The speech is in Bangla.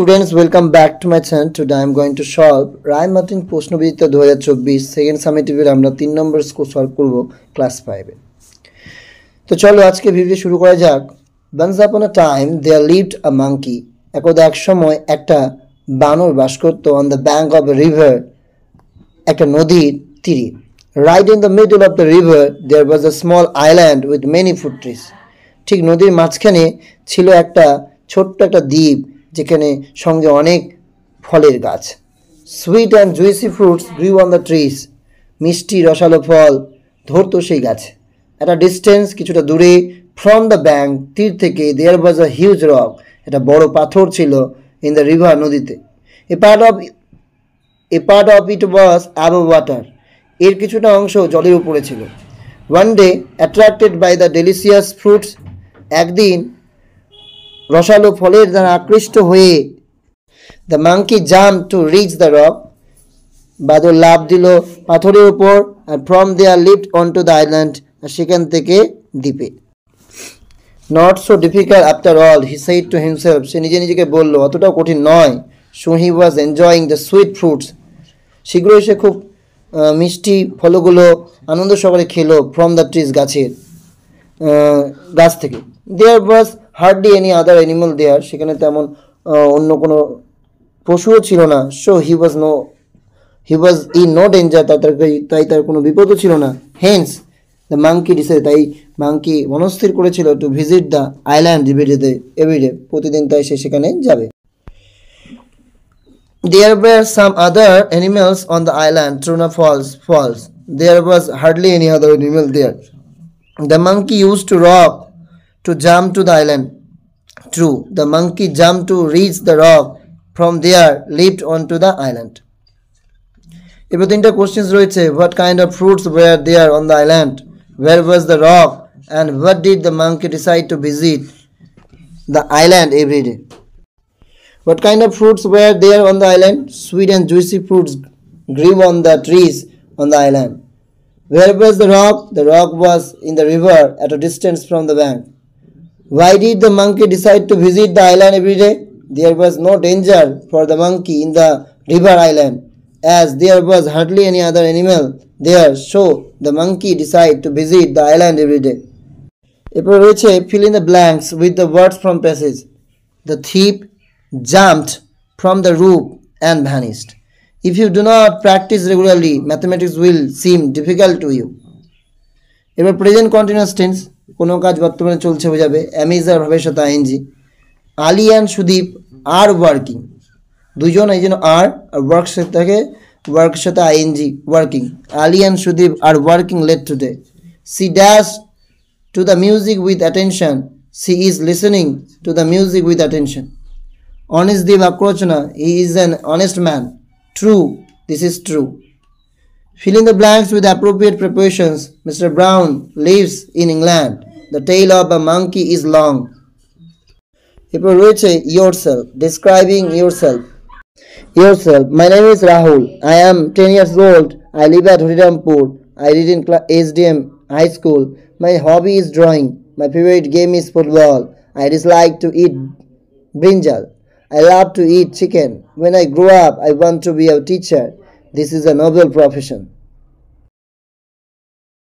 students, welcome back to my channel. Today i'm going to solve Ray Martin প্রশ্নবিদ্যা দু হাজার চব্বিশ সেকেন্ড সামেটিভের আমরা তিন নম্বর স্কোর সলভ করব ক্লাস ফাইভে তো চলো আজকে ভিডিও শুরু করা যাক। Once upon a time there lived a monkey একদা এক সময় একটা বানর বাস করতো on the bank of a river একটা নদীর তীরে। Right in the middle of the river there was a small island with many fruit trees ঠিক নদীর মাঝখানে ছিল একটা ছোট্ট একটা দ্বীপ। যেখানে সঙ্গে অনেক ফলের গাছ। Sweet and juicy fruits grew on the trees মিষ্টি রসালো ফল ধরতো সেই গাছ। একটা ডিস্টেন্স কিছুটা দূরে ফ্রম দ্য ব্যাঙ্ক তীর থেকে there was a huge rock একটা বড় পাথর ছিল ইন দ্য রিভার নদীতে। A part of a part of it was above water এর কিছুটা অংশ জলের উপরে ছিল। One day attracted by the delicious fruits একদিন রসালো ফলের দ্বারা আকৃষ্ট হয়ে the monkey jumped to reach the rock বাদর লাভ দিল পাথরের উপর আর from there leapt on to the island আর সেখান থেকে দ্বীপে। Not so difficult after all he said to himself সে নিজে নিজেকে বলল, অতটাও কঠিন নয়। So he was enjoying the sweet fruits শীঘ্রই সে খুব মিষ্টি ফলগুলো আনন্দ সহকারে খেলো ফ্রম দ্য ট্রিজ গাছের গাছ থেকে। There was hardly any other animal there সেখানে তেমন অন্য কোনো পশুও ছিল না so he was no he was E no danger তার তাই তার কোনো বিপদও ছিল না হেন্স দ্য মাঙ্কি ডিসাইড তাই মাঙ্কি মনস্থির করেছিল to visit the island everyday everyday প্রতিদিন তাই সে সেখানে যাবে There were some other animals on the island, Truna Falls. Falls. There was hardly any other animal there. The monkey used to rock to jump to the island. True, the monkey jumped to reach the rock. From there, leaped onto the island. এবার তিনটা কোশ্চেন্স রয়েছে what kind of fruits were there on the island where was the rock and what did the monkey decide to visit the island every day What kind of fruits were there on the island? Sweet and juicy fruits grew on the trees on the island. Where was the rock? The rock was in the river at a distance from the bank. Why did the monkey decide to visit the island every day? There was no danger for the monkey in the river island, as there was hardly any other animal there, so the monkey decided to visit the island every day. এরপর fill in the blanks with the words from passage. The thief jumped from the roof and vanished. If you do not practice regularly, mathematics will seem difficult to you. এবার present continuous টেন্স কোনো কাজ বর্তমানে চলছে বোঝাবে অ্যামেজার ভবিষ্যৎ ING Ali and Sudip, are working দুজন এই জন্য আর ওয়ার্কশপ থাকে ওয়ার্কের সাথে ING working Ali and Sudip are working let today she dash to the music with attention she is listening to the music with attention honest Deep আক্রোচনা he is an honest man true this is true filling the blanks with appropriate preparations mister Brown lives in England The tail of a monkey is long. এরপর রয়েছে yourself, describing yourself. Yourself. My name is Rahul. I am 10 years old. I live at Haridampur. I read in cla- SDM High School. My hobby is drawing. My favorite game is football. I dislike to eat brinjal. I love to eat chicken. When I grow up, I want to be a teacher. This is a noble profession.